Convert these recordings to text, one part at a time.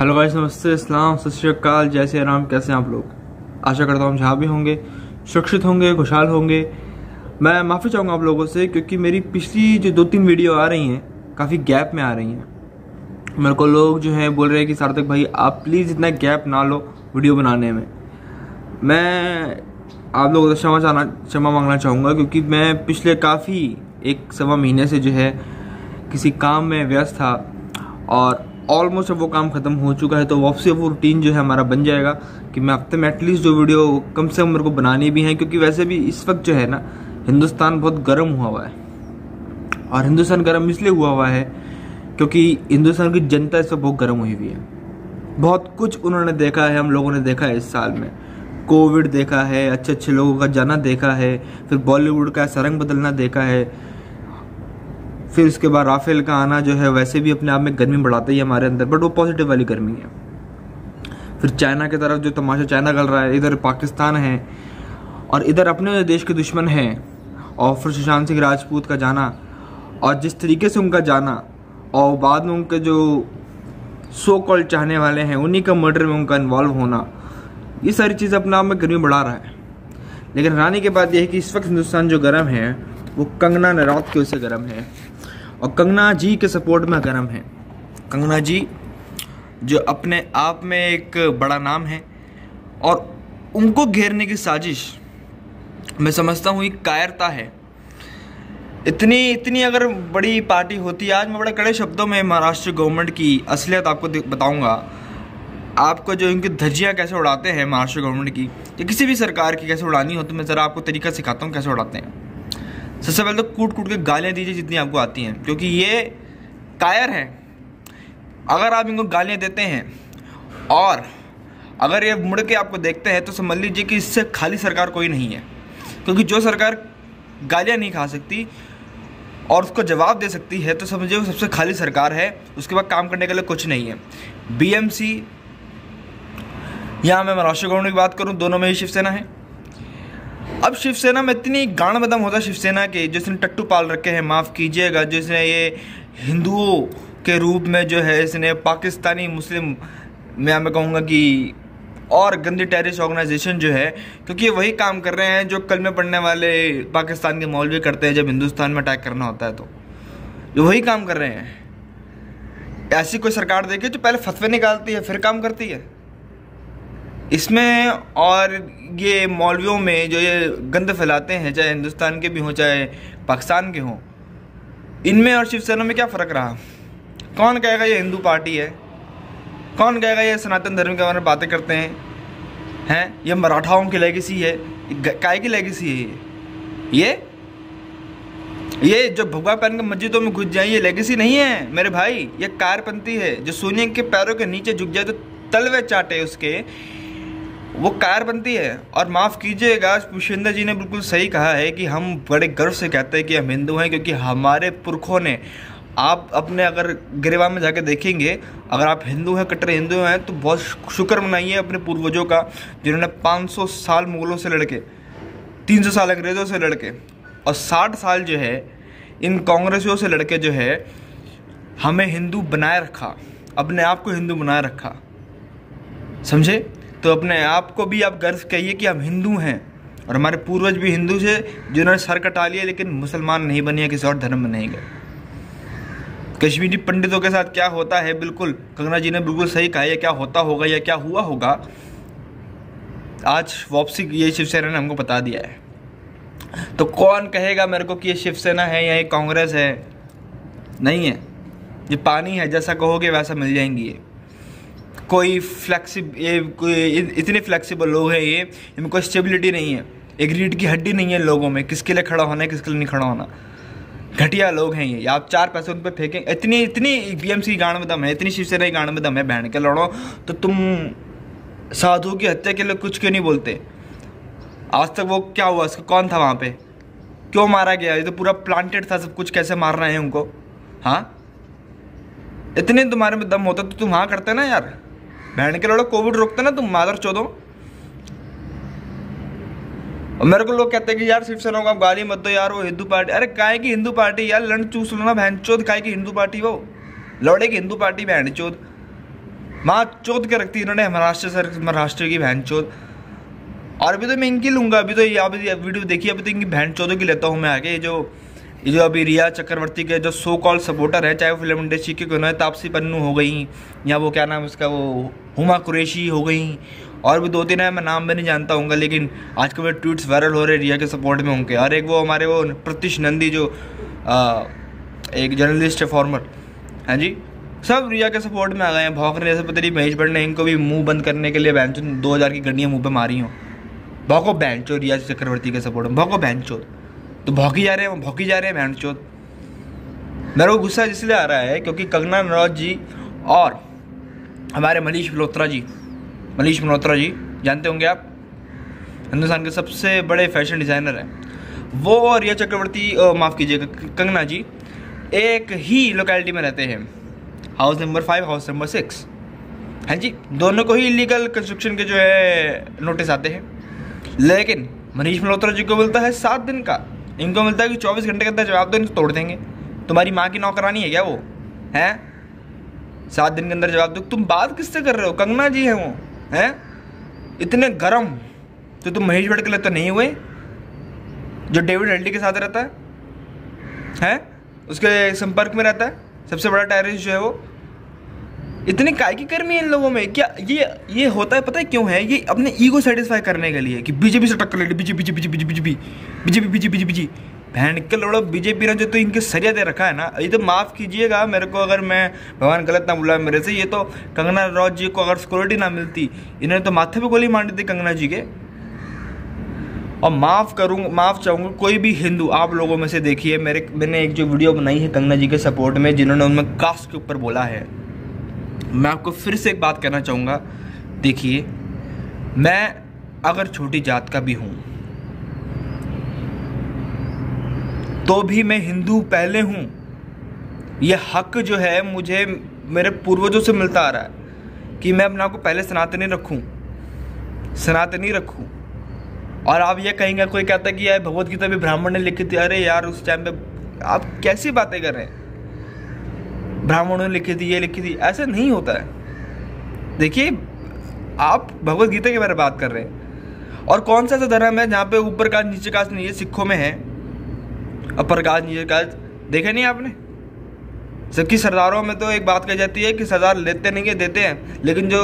Hello भाई नमस्ते इस्लाम सत श्रीकाल जय श्री राम, कैसे हैं आप लोग? आशा करता हूँ जहाँ भी होंगे, सुरक्षित होंगे, खुशहाल होंगे। मैं माफ़ी चाहूँगा आप लोगों से, क्योंकि मेरी पिछली जो दो तीन वीडियो आ रही हैं, काफ़ी गैप में आ रही हैं। मेरे को लोग जो हैं, बोल रहे हैं कि सार्थक भाई, आप प्लीज़ इतना गैप ना लो वीडियो बनाने में। मैं आप लोगों से क्षमा चाहना, क्षमा मांगना चाहूँगा, क्योंकि मैं पिछले काफ़ी एक सवा महीने से जो है, किसी काम में व्यस्त था, और ऑलमोस्ट अब वो काम खत्म हो चुका है तो वापसी वो रूटीन जो है हमारा बन जाएगा कि मैं हफ़्ते में एटलीस्ट जो वीडियो कम से कम मेरे को बनानी भी है, क्योंकि वैसे भी इस वक्त जो है ना, हिंदुस्तान बहुत गर्म हुआ हुआ है। और हिंदुस्तान गर्म इसलिए हुआ हुआ है क्योंकि हिंदुस्तान की जनता इस वक्त बहुत गर्म हुई हुई है। बहुत कुछ उन्होंने देखा है, हम लोगों ने देखा है इस साल में। कोविड देखा है अच्छे अच्छे लोगों का जाना देखा है, फिर बॉलीवुड का सरंग बदलना देखा है। फिर उसके बाद राफेल का आना जो है, वैसे भी अपने आप में गर्मी बढ़ाता ही है हमारे अंदर बट वो पॉजिटिव वाली गर्मी है। फिर चाइना की तरफ़ जो तमाशा चाइना गल रहा है, इधर पाकिस्तान है, और इधर अपने देश के दुश्मन हैं, और फिर सुशांत सिंह राजपूत का जाना, और जिस तरीके से उनका जाना, और बाद में उनके जो सो कॉल चाहने वाले हैं, उन्हीं का मर्डर में उनका इन्वॉल्व होना, ये सारी चीज़ अपने आप में गर्मी बढ़ा रहा है। लेकिन रानी की बात यह है कि इस वक्त हिंदुस्तान जो गर्म है, वो कंगना नरौत की वजह से गर्म है। और कंगना जी के सपोर्ट में गर्म है। कंगना जी, जो अपने आप में एक बड़ा नाम है और उनको घेरने की साजिश मैं समझता हूँ कायरता है। इतनी इतनी अगर बड़ी पार्टी होती है आज मैं बड़े कड़े शब्दों में महाराष्ट्र गवर्नमेंट की असलियत आपको बताऊँगा। आपको जो इनकी धज्जियाँ कैसे उड़ाते हैं महाराष्ट्र गवर्नमेंट की, या किसी भी सरकार की कैसे उड़ानी हो तो मैं ज़रा आपको तरीका सिखाता हूँ कैसे उड़ाते हैं। सबसे पहले तो कूट कूट के गालियाँ दीजिए जितनी आपको आती हैं, क्योंकि ये कायर हैं। अगर आप इनको गालियाँ देते हैं, और अगर ये मुड़ के आपको देखते हैं तो समझ लीजिए कि इससे खाली सरकार कोई नहीं है। क्योंकि जो सरकार गालियाँ नहीं खा सकती, और उसको जवाब दे सकती है तो समझिए वो सबसे खाली सरकार है, उसके बाद काम करने के लिए कुछ नहीं है। बीएमसी, यहाँ मैं महाराष्ट्र गवर्नमेंट की बात करूँ, दोनों में ही शिवसेना है। अब शिवसेना में इतनी गाण बदम होता शिवसेना के, जिसने टट्टू पाल रखे हैं, माफ़ कीजिएगा, जिसने ये हिंदुओं के रूप में जो है, इसने पाकिस्तानी मुस्लिम, मैं मैं कहूँगा कि और गंदी टेरिस ऑर्गेनाइजेशन जो है, क्योंकि ये वही काम कर रहे हैं जो कल में पढ़ने वाले पाकिस्तान के मौलवी करते हैं, जब हिंदुस्तान में अटैक करना होता है तो। जो वही काम कर रहे हैं। ऐसी कोई सरकार देखिए जो पहले फतवे निकालती है, फिर काम करती है? इसमें और ये मौलवियों में जो ये गंद फैलाते हैं, चाहे हिंदुस्तान के भी हों, चाहे पाकिस्तान के हों, इनमें और शिवसेना में क्या फ़र्क रहा? कौन कहेगा ये हिंदू पार्टी है? कौन कहेगा ये सनातन धर्म के बारे में बातें करते हैं? हैं? ये मराठाओं की लेगेसी है काय की लेगेसी है ये? ये? ये जो भगवा पहन के मस्जिदों में घुस जाए, ये लेगेसी नहीं है, मेरे भाई। ये कारपंथी है, जो सोनिया के पैरों के नीचे झुक जाए तो तलवे चाटे उसके। वो कार बनती है। और माफ़ कीजिएगा पुष्पेंद्र जी ने बिल्कुल सही कहा है कि हम बड़े गर्व से कहते हैं कि हम हिंदू हैं, क्योंकि हमारे पुरखों ने, आप अपने अगर गिरेवा में जाके देखेंगे, अगर आप हिंदू हैं, कट्टर हिंदू हैं तो बहुत शुक्र मनाइए अपने पूर्वजों का, जिन्होंने 500 साल मुगलों से लड़के 300 साल अंग्रेज़ों से लड़के, और 60 साल जो है, इन कांग्रेसियों से लड़के जो है, हमें हिंदू बनाए रखा, अपने आप को हिंदू बनाए रखा। समझे? तो अपने आप को भी आप गर्व कहिए कि हम हिंदू हैं और हमारे पूर्वज भी हिंदू थे, जिन्होंने सर कटा लिया, लेकिन मुसलमान नहीं बने, किसी और धर्म में नहीं गए। कश्मीरी पंडितों के साथ क्या होता है? बिल्कुल, कंगना जी ने बिल्कुल सही कहा, या क्या होता होगा, या क्या हुआ होगा? आज वापसी ये शिवसेना ने हमको बता दिया है। तो कौन कहेगा मेरे को कि ये शिवसेना है या ये कांग्रेस है? नहीं है। ये पानी है, जैसा कहोगे वैसा मिल जाएँगी ये। कोई फ्लैक्सिब ये कोई इतने फ्लैक्सिबल लोग हैं ये इनमें कोई स्टेबिलिटी नहीं है। एक रीढ़ की हड्डी नहीं है लोगों में, किसके लिए खड़ा होना है, किसके लिए नहीं खड़ा होना। घटिया लोग हैं ये। आप चार पैसे उन पर फेंकें, इतनी इतनी बीएमसी गांड में दम है, इतनी शिवसेना की गांड में दम है, बहन के लड़ो तो तुम साधु की हत्या के लिए कुछ क्यों नहीं बोलते? आज तक वो क्या हुआ? उसका कौन था वहाँ पे? क्यों मारा गया? ये तो पूरा प्लांटेड था, सब कुछ कैसे मार रहे हैं उनको? हाँ? इतने तुम्हारे में दम होता तो तुम हाँ करते ना यार। बहन के लड़ो, कोविड रोकते ना तुम मादर चौदो। और मेरे को लोग कहते हैं कि यार, शिवसेना को आप गाली मत दो यार, वो हिंदू पार्टी, अरे काय की हिंदू पार्टी, यार लंड चूस लो ना बहन चौथ काय की हिंदू पार्टी वो? लौड़े की हिंदू पार्टी बहन चौथ। माँ चौथ के रखती इन्होंने महाराष्ट्र सर महाराष्ट्र की बहन चौथ। और अभी तो मैं इनकी लूँगा, अभी तो ये, अभी वीडियो देखिए अभी तो इनकी बहन चौथों की लेता हूँ मैं आगे जो ये जो अभी रिया चक्रवर्ती के जो सो कॉल सपोर्टर है चाहे वो फ़िल्म इंडस्ट्री के क्यों तापसी पन्नू हो गई या वो क्या नाम उसका वो हुमा कुरेशी हो गई और भी दो तीन है मैं नाम भी नहीं जानता हूँ लेकिन आज के वो ट्वीट्स वायरल हो रहे रिया के सपोर्ट में होंगे और एक वो हमारे वो प्रत्युष नंदी जो आ, एक जर्नलिस्ट है फॉर्मर हाँ जी? सब रिया के सपोर्ट में आ गए हैं भौंकने जैसे पता नहीं महेश भट्ट ने इनको भी मुँह बंद करने के लिए बैंचो दो हज़ार की गड्डियाँ मुँह पे मारी हों। भौको बैंचो रिया चक्रवर्ती के सपोर्ट में भौको बैंचो तो भौकी जा रहे हैं भौकी जा रहे हैं बैंचो मेरे को गुस्सा इसलिए आ रहा है क्योंकि कंगना नरौज जी और हमारे मनीष मल्होत्रा जी, मनीष मल्होत्रा जी, जानते होंगे आप? हिंदुस्तान के सबसे बड़े फ़ैशन डिज़ाइनर हैं। वो और रिया चक्रवर्ती माफ़ कीजिएगा कंगना जी, एक ही लोकेलिटी में रहते हैं। House number five house number six हाँ जी, दोनों को ही इलीगल कंस्ट्रक्शन के जो है नोटिस आते हैं। लेकिन मनीष मल्होत्रा जी को मिलता है सात दिन का। इनको मिलता है कि चौबीस घंटे के अंदर जवाब दो, इनको तोड़ देंगे। तुम्हारी माँ की नौकरानी है क्या वो? हैं? सात दिन के अंदर जवाब दो। तुम बात किससे कर रहे हो? कंगना जी है वो, हैं? इतने गर्म। तो तुम महेश भट्ट के लिए तो नहीं हुए? जो डेविड हेल्डी के साथ रहता है, हैं? उसके संपर्क में रहता है? सबसे बड़ा टेररिस्ट जो है वो? इतनी काय की कर्मी है इन लोगों में? क्या ये ये होता है, पता है क्यों है? ये अपने ईगो सेटिस्फाई करने के लिए कि बीजेपी से टक्कर ले BJP BJP BJP BJP BJP BJP BJP बहन के लोड़ो बीजेपी ने जो तो इनके सरिया दे रखा है ना, ये तो माफ़ कीजिएगा, मेरे को अगर मैं, भगवान गलत ना बोला मेरे से, ये तो कंगना रनौत जी को अगर सिक्योरिटी ना मिलती, इन्होंने तो माथे पे गोली मार दी कंगना जी के। और माफ़ करूँगा माफ़ चाहूँगा, कोई भी हिंदू आप लोगों में से देखिए, मेरे, मैंने एक जो वीडियो बनाई है कंगना जी के सपोर्ट में, जिन्होंने उनमें कास्ट के ऊपर बोला है। मैं आपको फिर से एक बात कहना चाहूँगा। देखिए, मैं अगर छोटी जात का भी हूँ तो भी मैं हिंदू पहले हूँ। यह हक जो है मुझे, मेरे पूर्वजों से मिलता आ रहा है कि मैं अपने आप को पहले सनातनी रखूँ। सनातनी रखूँ। और आप ये कहेंगे, कोई कहता है कि यार भगवत गीता भी ब्राह्मण ने लिखी थी, अरे यार, उस टाइम पे आप कैसी बातें कर रहे हैं? ब्राह्मणों ने लिखी थी ये लिखी थी ऐसा नहीं होता है। देखिए, आप भगवत गीता के बारे में बात कर रहे हैं। और कौन सा ऐसा धर्म है जहाँ पे ऊपर काज नीचे काज नहीं है सिखों में है? अपर काज नीचे काज देखे नहीं आपने? जबकि सरदारों में तो एक बात कही जाती है कि सरदार लेते नहीं है, देते हैं। लेकिन जो,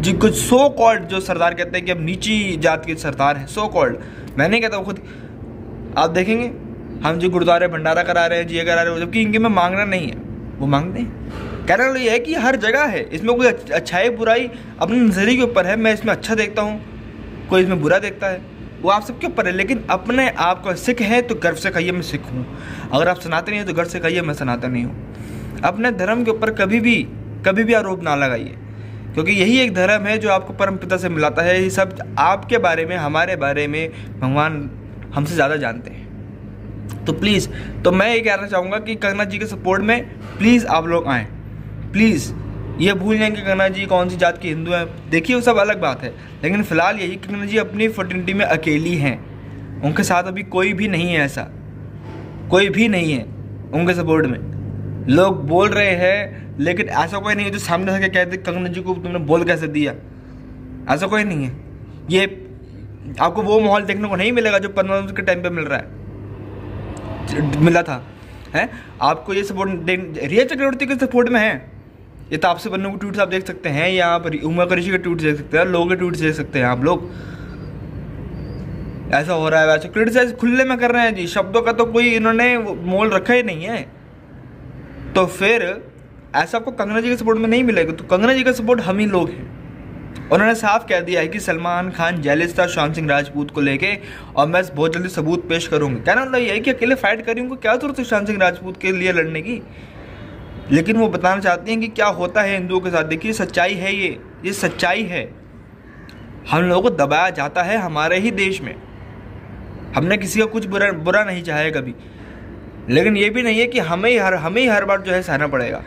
जी कुछ सो कॉल्ड जो सरदार कहते हैं कि अब नीची जात के सरदार हैं सो कॉल्ड मैं नहीं कहता खुद। आप देखेंगे, हम जी गुरुद्वारे भंडारा करा रहे हैं जी ये करा रहे हैं, जबकि इनके में मांगना नहीं है। वो मांगते हैं। कहने ये है कि हर जगह है। इसमें कोई अच्छाई, बुराई अपने नज़रिए के ऊपर है। मैं इसमें अच्छा देखता हूँ। कोई इसमें बुरा देखता है। वो आप सबके ऊपर है, लेकिन अपने आप को सिख है तो गर्व से कहिए, मैं सिख हूँ। अगर आप सनातनी है तो गर्व से कहिए, मैं सनातनी हूँ। अपने धर्म के ऊपर कभी भी कभी भी आरोप ना लगाइए। क्योंकि यही एक धर्म है जो आपको परम से मिलाता है। ये सब आपके बारे में, हमारे बारे में भगवान हमसे ज़्यादा जानते हैं। तो प्लीज़ तो मैं ये कहना चाहूँगा कि कंगना जी के सपोर्ट में प्लीज़ आप लोग आएँ। प्लीज़ ये भूल जाएँगे कंगना जी कौन सी जात के हिंदू हैं। देखिए, वो सब अलग बात है। लेकिन फ़िलहाल यही कंगना जी अपनी फर्टिनिटी में अकेली हैं। उनके साथ अभी कोई भी नहीं है ऐसा। कोई भी नहीं है उनके सपोर्ट में। लोग बोल रहे हैं, लेकिन ऐसा कोई नहीं है जो सामने से कहते कंगना जी को तुमने बोल कैसे दिया? ऐसा कोई नहीं है। ये आपको वो माहौल देखने को नहीं मिलेगा जो पंद्रह के टाइम पे मिल रहा है। मिला था, है? आपको ये सपोर्ट रिया चक्रवर्ती के सपोर्ट में है? ये तो आपसे बनने को ट्वीट आप देख सकते हैं, या आप उमा करिशी के ट्वीट देख सकते हैं, लोगों के ट्वीट देख सकते हैं आप लोग। ऐसा हो रहा है वैसे क्रिटिसाइज खुले में कर रहे हैं जी। शब्दों का तो कोई इन्होंने मोल रखा ही नहीं है। तो फिर, ऐसा आपको कंगना जी के सपोर्ट में नहीं मिलेगा तो कंगना जी का सपोर्ट हम ही लोग हैं। उन्होंने साफ़ कह दिया है कि सलमान खान जेलिस था शान सिंह राजपूत को लेके, और मैं बहुत जल्दी सबूत पेश करूँगा। कहना मतलब यही कि अकेले फाइट करूँगा क्या ज़रूरत है शान सिंह राजपूत के लिए लड़ने की? लेकिन वो बताना चाहती हैं कि क्या होता है हिंदुओं के साथ? देखिए सच्चाई है ये ये सच्चाई है। हम लोगों को दबाया जाता है हमारे ही देश में। हमने किसी का कुछ बुरा बुरा नहीं चाहे कभी। लेकिन ये भी नहीं है कि हमें हर हमें हर बार जो है सहना पड़ेगा।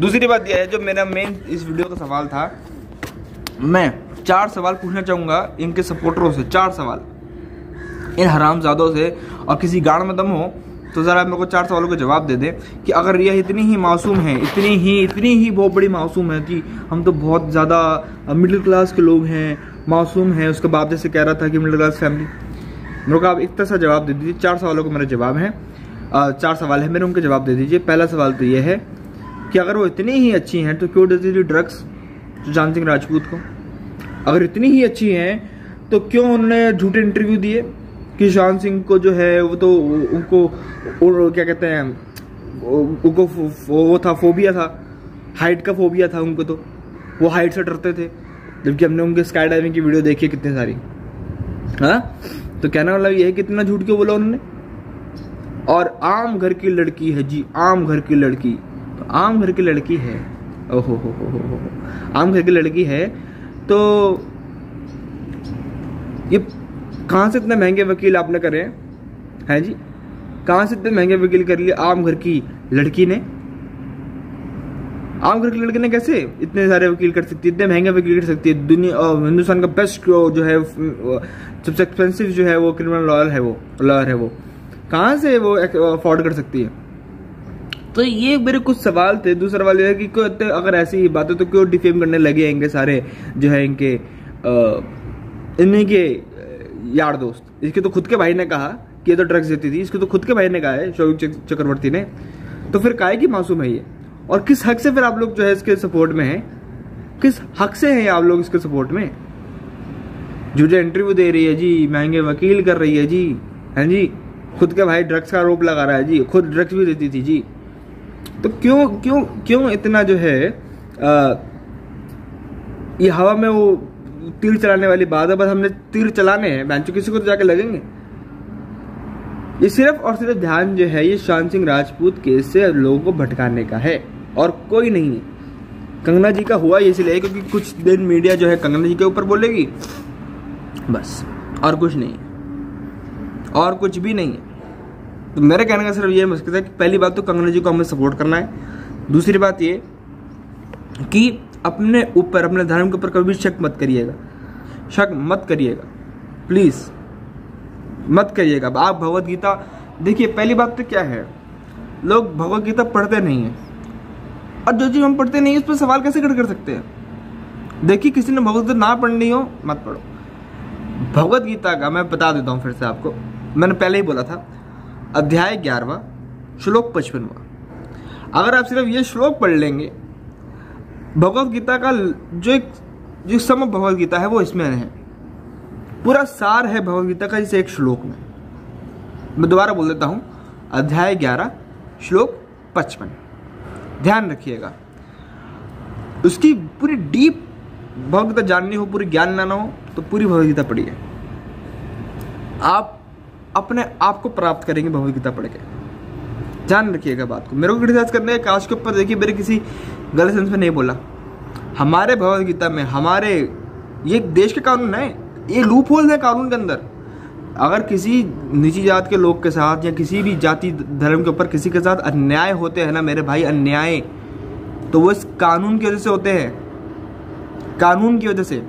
दूसरी बात यह है, जो मेरा मेन इस वीडियो का सवाल था मैं चार सवाल पूछना चाहूँगा इनके सपोर्टरों से, चार सवाल। इन हरामजादों से और किसी गाड़ में दम हो तो ज़रा मेरे को चार सवालों का जवाब दे दें कि अगर यह इतनी ही मासूम है, इतनी ही इतनी ही बहुत बड़ी मासूम है कि हम तो बहुत ज़्यादा मिडिल क्लास के लोग हैं, मासूम हैं, उसके बाप जैसे कह रहा था कि मिडिल क्लास फैमिली मेरे को आप इतना सा जवाब दे दीजिए, चार सवालों का मेरा जवाब है। चार सवाल है मेरे, उनके जवाब दे दीजिए। पहला सवाल तो ये है कि अगर वो इतनी ही अच्छी हैं तो क्यों थी ड्रग्स सुशांत सिंह राजपूत को। अगर इतनी ही अच्छी हैं तो क्यों उन्होंने झूठे इंटरव्यू दिए? कि सुशांत सिंह को जो है, वो तो उनको क्या कहते हैं, उनको वो था, फोबिया था। हाइट का फोबिया था उनको तो। वो हाइट से डरते थे। जबकि हमने उनके स्काई डाइविंग की वीडियो देखी है कितनी सारी। हाँ? तो कहना मतलब ये है कितना झूठ क्यों बोला उन्होंने? और आम घर की लड़की है जी, आम घर की लड़की। तो आम घर की लड़की है। ओहो, हो हो आम घर की लड़की है तो ये कहाँ से इतने महँगे वकील आपने करे हैं? जी? कहाँ से इतने महँगे वकील कर लिए आम घर की लड़की ने? आम घर की लड़की ने कैसे इतने सारे वकील कर सकती है, इतने महँगे वकील कर सकती है? दुनिया हिंदुस्तान का बेस्ट जो है सबसे एक्सपेंसिव जो है वो क्रिमिनल लॉयर है वो लॉयर है वो। कहाँ से वो अफोर्ड कर सकती है? तो ये मेरे कुछ सवाल थे। दूसरा सवाल ये है कि अगर ऐसी बातें तो क्यों डिफेम करने लगे इनके सारे, जो है इनके इन्हीं के यार दोस्त? इसके तो खुद के भाई ने कहा कि ये तो ड्रग्स देती थी। इसके तो खुद के भाई ने कहा है शोभिक चक्रवर्ती ने। तो फिर काहे की मासूम है ये। और किस हक से फिर आप लोग जो है इसके सपोर्ट में हैं? किस हक से हैं आप लोग इसके सपोर्ट में? जो जो इंटरव्यू दे रही है जी, महँगे वकील कर रही है जी। हैं जी? खुद के भाई ड्रग्स का आरोप लगा रहा है जी। खुद ड्रग्स भी देती थी जी। तो क्यों क्यों क्यों इतना जो है आ, ये हवा में वो तीर चलाने वाली बात है बस हमने तीर चलाने हैं बैंचो किसी को तो जाके लगेंगे। ये सिर्फ़ और सिर्फ़ ध्यान जो है ये शांत सिंह राजपूत केस से लोगों को भटकाने का है और कोई नहीं है। कंगना जी का हुआ इसलिए क्योंकि कुछ दिन मीडिया जो है कंगना जी के ऊपर बोलेगी बस और कुछ नहीं और कुछ भी नहीं है। तो मेरे कहने का सिर्फ़ ये मुश्किल है कि पहली बात तो कंगना जी को हमें सपोर्ट करना है। दूसरी बात ये कि अपने ऊपर, अपने धर्म के ऊपर कभी शक मत करिएगा। शक मत करिएगा। प्लीज़ मत करिएगा। आप भगवत गीता, देखिए, पहली बात तो क्या है? लोग भगवत गीता पढ़ते नहीं है। और जो चीज़ हम पढ़ते नहीं है, उस पर सवाल कैसे खड़े कर सकते हैं? देखिए, किसी ने भगवत ना पढ़नी हो, मत पढ़ो। भगवत गीता का मैं बता देता हूँ फिर से आपको। मैंने पहले ही बोला था अध्याय ग्यारहवा, श्लोक पचपनवा। अगर आप सिर्फ़ ये श्लोक पढ़ लेंगे, भगवत गीता का जो एक जो सम भगवत गीता है, वो इसमें है। पूरा सार है भगवत गीता का इस एक श्लोक में। मैं दोबारा बोल देता हूँ। अध्याय ग्यारह, श्लोक पचपन। ध्यान रखिएगा। उसकी पूरी डीप भगवत जाननी हो, पूरी ज्ञान लाना हो तो पूरी भगवदगीता पढ़िए। आप अपने आप को प्राप्त करेंगे भगवदगीता पढ़ के। ध्यान रखिएगा बात को। मेरे को क्रिटिसाइज करने के काश के ऊपर देखिए, मेरे किसी गलत सेंस में नहीं बोला। हमारे भगवदगीता में, हमारे, ये देश के कानून है। ये लूप होल है कानून के अंदर। अगर किसी निजी जात के लोग के साथ या किसी भी जाति, धर्म के ऊपर किसी के साथ अन्याय होते हैं ना, मेरे भाई, अन्याय तो वो इस कानून की वजह से होते हैं। कानून की वजह से।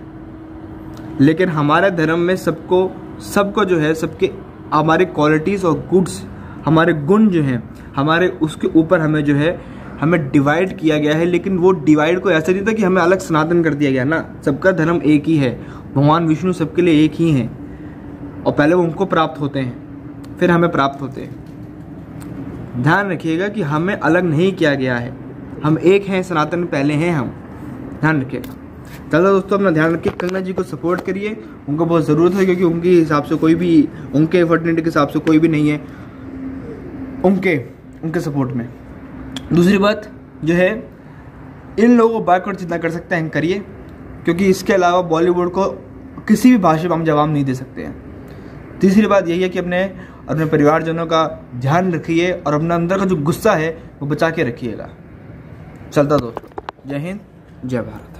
लेकिन हमारे धर्म में सबको सबको जो है, सबके हमारे क्वालिटीज़ और गुड्स हमारे गुण जो हैं, हमारे उसके ऊपर हमें जो है, हमें डिवाइड किया गया है, लेकिन वो डिवाइड को ऐसा नहीं था कि हमें अलग सनातन कर दिया गया। ना, सबका धर्म एक ही है, भगवान, विष्णु सबके लिए एक ही हैं, और पहले वो उनको प्राप्त होते हैं, फिर हमें प्राप्त होते हैं। ध्यान रखिएगा कि हमें अलग नहीं किया गया है, हम एक हैं, सनातन पहले हैं हम। ध्यान रखिएगा। ज़्यादा दोस्तों, अपना ध्यान रखिए कंगना जी को सपोर्ट करिए। उनको बहुत ज़रूरत है क्योंकि उनके हिसाब से कोई भी, उनके फर्टिनिटी के हिसाब से कोई भी नहीं है उनके उनके सपोर्ट में। दूसरी बात जो है, इन लोगों को बैकवर्ड जितना कर सकते हैं, करिए। क्योंकि इसके अलावा बॉलीवुड को किसी भी भाषा में हम जवाब नहीं दे सकते हैं। तीसरी बात यही है कि अपने अपने परिवारजनों का ध्यान रखिए और अपने अंदर का जो गुस्सा है, वो बचा के रखिएगा। चलता दोस्तों, जय हिंद, जय भारत।